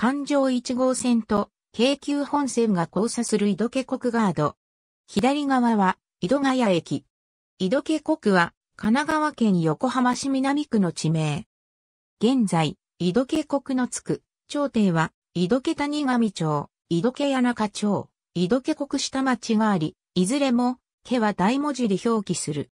環状1号線と京急本線が交差する井戸家国ガード。左側は井戸ヶ谷駅。井戸家国は神奈川県横浜市南区の地名。現在、井戸家国のつく、町邸は井戸家谷上町、井戸家谷中町、井戸家国下町があり、いずれも、家は大文字で表記する。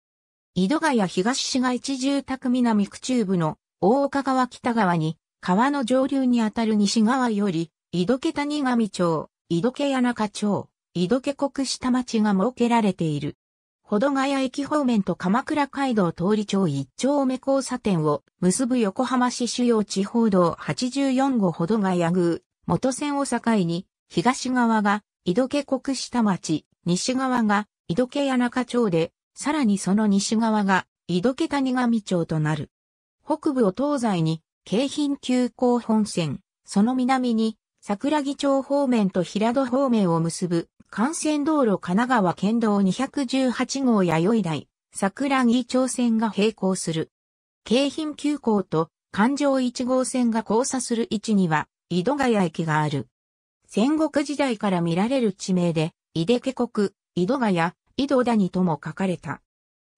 井戸ヶ谷東市街地住宅南区中部の大岡川北側に川の上流にあたる西側より、井戸家谷上町、井戸家谷中町、井戸家国下町が設けられている。保土ヶ谷駅方面と鎌倉街道通り町一丁目交差点を結ぶ横浜市主要地方道84号保土ヶ谷宮、元線を境に、東側が井戸家国下町、西側が井戸家谷中町で、さらにその西側が井戸家谷上町となる。北部を東西に京浜急行本線、その南に桜木町方面と平戸方面を結ぶ幹線道路神奈川県道218号弥生台、桜木町線が並行する。京浜急行と環状1号線が交差する位置には井戸ヶ谷駅がある。戦国時代から見られる地名で、井出家国、井戸ヶ谷、井戸谷とも書かれた。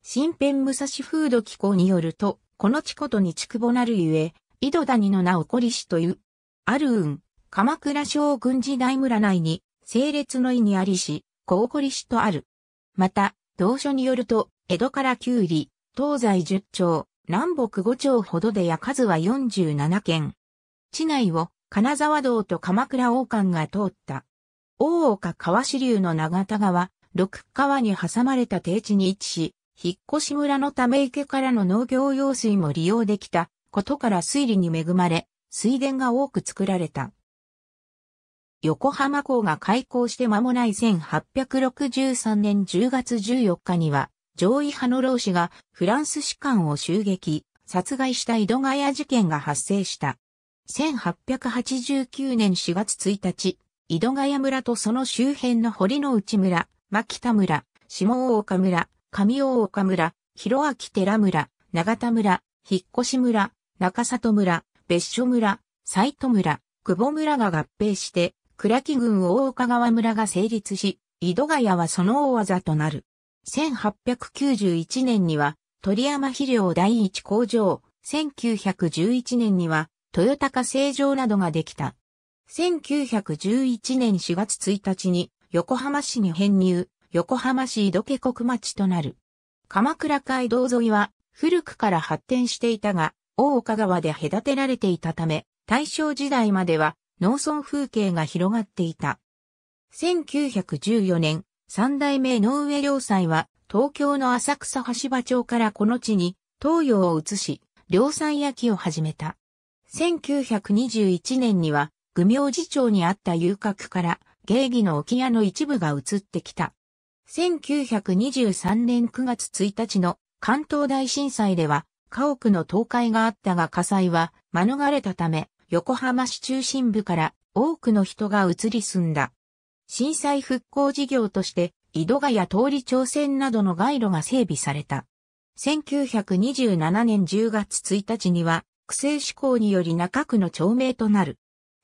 新編武蔵風土機構によると、この地ことに筑保なるゆえ、井戸谷の名をこりしという。ある運、鎌倉将軍時代村内に、整列の意にありし、こうこりしとある。また、同書によると、江戸から九里、東西十町、南北五町ほどでや数は47県。地内を金沢道と鎌倉王冠が通った。大岡川支流の長田川、六川に挟まれた低地に位置し、引っ越し村のため池からの農業用水も利用できたことから水利に恵まれ、水田が多く作られた。横浜港が開港して間もない1863年10月14日には、上位派の老子がフランス士官を襲撃、殺害した井戸ヶ谷事件が発生した。1889年4月1日、井戸ヶ谷村とその周辺の堀之内村、牧田村、下大岡村、上大岡村、広明寺村、長田村、引越村、中里村、別所村、斎藤村、久保村が合併して、倉木郡大岡川村が成立し、井戸ヶ谷はその大技となる。1891年には、鳥山肥料第一工場、1911年には、豊高製場などができた。1911年4月1日に、横浜市に編入、横浜市井戸家国町となる。鎌倉街道沿いは、古くから発展していたが、大岡川で隔てられていたため、大正時代までは農村風景が広がっていた。1914年、三代目農上良妻は、東京の浅草橋場町からこの地に、東洋を移し、良妻焼きを始めた。1921年には、愚明寺町にあった遊郭から、芸妓の置屋の一部が移ってきた。1923年9月1日の関東大震災では、家屋の倒壊があったが火災は免れたため、横浜市中心部から多くの人が移り住んだ。震災復興事業として、井戸ヶ谷通り町線などの街路が整備された。1927年10月1日には、区政施行により中区の町名となる。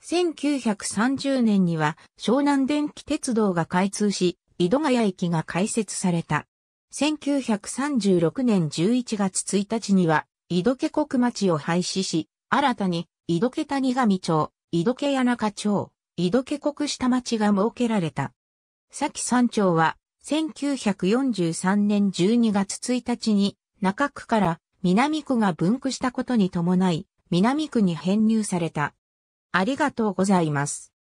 1930年には湘南電気鉄道が開通し、井戸ヶ谷駅が開設された。1936年11月1日には、井戸家国町を廃止し、新たに、井戸家谷上町、井戸家谷中町、井戸家国下町が設けられた。先山町は、1943年12月1日に、中区から南区が分区したことに伴い、南区に編入された。ありがとうございます。